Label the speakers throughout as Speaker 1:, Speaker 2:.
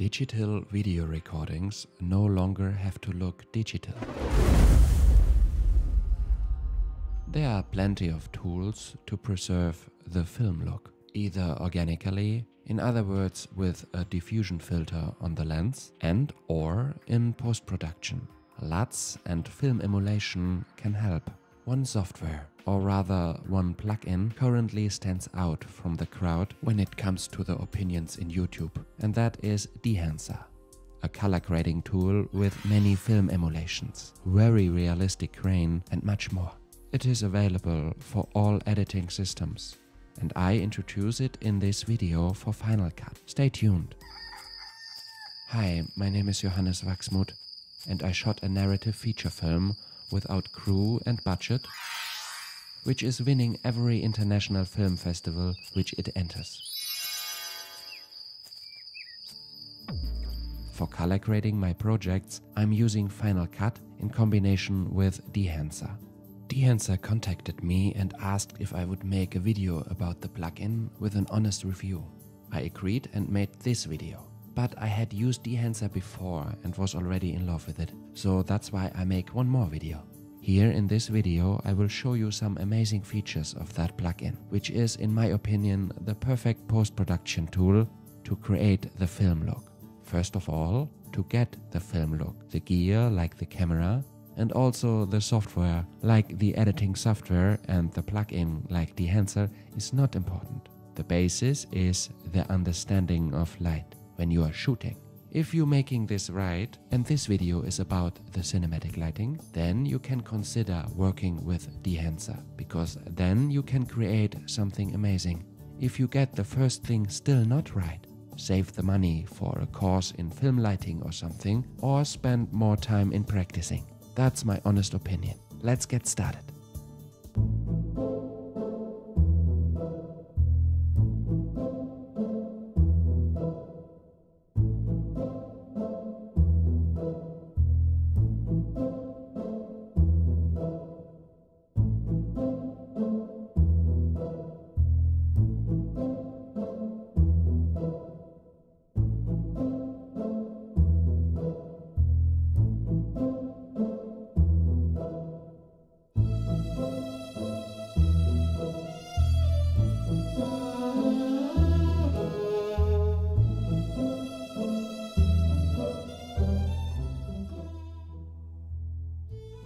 Speaker 1: Digital video recordings no longer have to look digital. There are plenty of tools to preserve the film look, either organically, in other words with a diffusion filter on the lens, and or in post-production. LUTs and film emulation can help. One software, or rather one plugin, currently stands out from the crowd when it comes to the opinions in YouTube, and that is Dehancer. A color grading tool with many film emulations, very realistic grain, and much more. It is available for all editing systems, and I introduce it in this video for Final Cut. Stay tuned. Hi, my name is Johannes Wachsmuth, and I shot a narrative feature film without crew and budget, which is winning every international film festival which it enters. For color grading my projects, I'm using Final Cut in combination with Dehancer. Dehancer contacted me and asked if I would make a video about the plugin with an honest review. I agreed and made this video. But I had used Dehancer before and was already in love with it, so that's why I make one more video. Here in this video I will show you some amazing features of that plugin, which is in my opinion the perfect post-production tool to create the film look. First of all, to get the film look, the gear like the camera and also the software like the editing software and the plugin like Dehancer is not important. The basis is the understanding of light when you are shooting. If you're making this right, and this video is about the cinematic lighting, then you can consider working with Dehancer, because then you can create something amazing. If you get the first thing still not right, save the money for a course in film lighting or something, or spend more time in practicing. That's my honest opinion. Let's get started.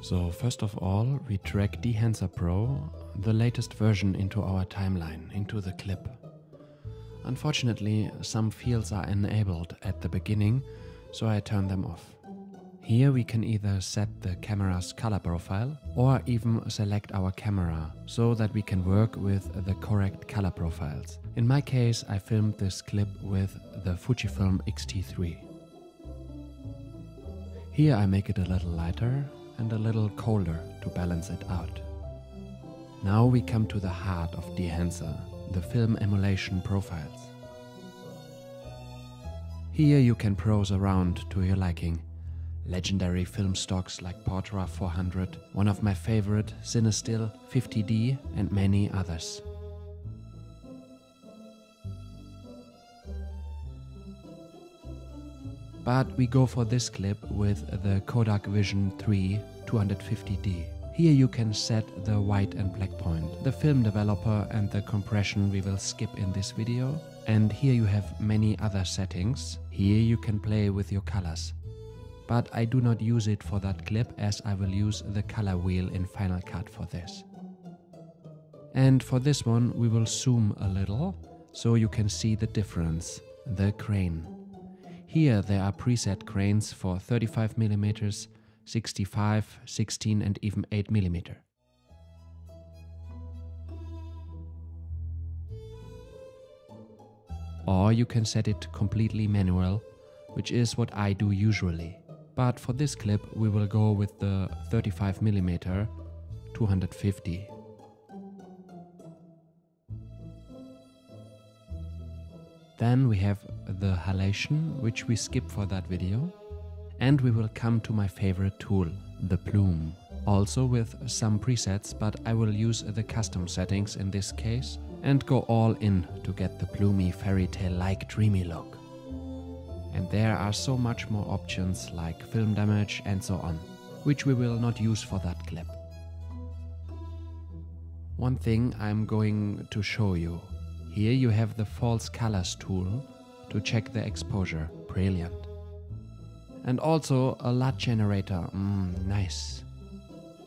Speaker 1: So first of all, we drag Dehancer Pro, the latest version into our timeline, into the clip. Unfortunately, some fields are enabled at the beginning, so I turn them off. Here we can either set the camera's color profile or even select our camera so that we can work with the correct color profiles. In my case, I filmed this clip with the Fujifilm X-T3. Here I make it a little lighter and a little colder to balance it out. Now we come to the heart of Dehancer, the film emulation profiles. Here you can browse around to your liking. Legendary film stocks like Portra 400, one of my favorite, Cinestill 50D and many others. But we go for this clip with the Kodak Vision 3 250D. Here you can set the white and black point, the film developer and the compression we will skip in this video. And here you have many other settings. Here you can play with your colors. But I do not use it for that clip as I will use the color wheel in Final Cut for this. And for this one we will zoom a little so you can see the difference, the grain. Here there are preset grains for 35mm, 65, 16 and even 8mm. Or you can set it completely manual, which is what I do usually. But for this clip we will go with the 35mm 250. Then we have the halation, which we skip for that video. And we will come to my favorite tool, the bloom. Also with some presets, but I will use the custom settings in this case and go all in to get the bloomy fairy tale like dreamy look. And there are so much more options like film damage and so on, which we will not use for that clip. One thing I'm going to show you. Here you have the false colors tool to check the exposure. Brilliant. And also a LUT generator. Mm, nice.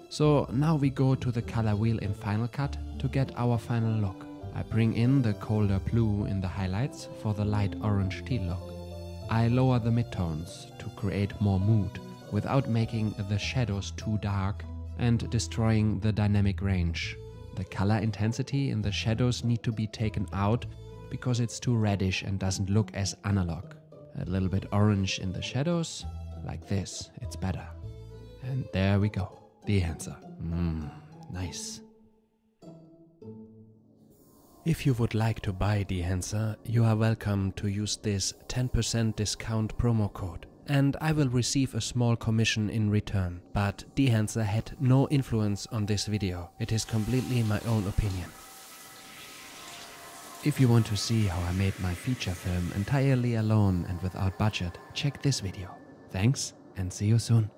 Speaker 1: So now we go to the color wheel in Final Cut to get our final look. I bring in the colder blue in the highlights for the light orange teal look. I lower the midtones to create more mood without making the shadows too dark and destroying the dynamic range. The color intensity in the shadows need to be taken out because it's too reddish and doesn't look as analog. A little bit orange in the shadows, like this, it's better. And there we go, Dehancer. Mmm, nice. If you would like to buy Dehancer, you are welcome to use this 10% discount promo code and I will receive a small commission in return. But Dehancer had no influence on this video, it is completely my own opinion. If you want to see how I made my feature film entirely alone and without budget, check this video. Thanks and see you soon.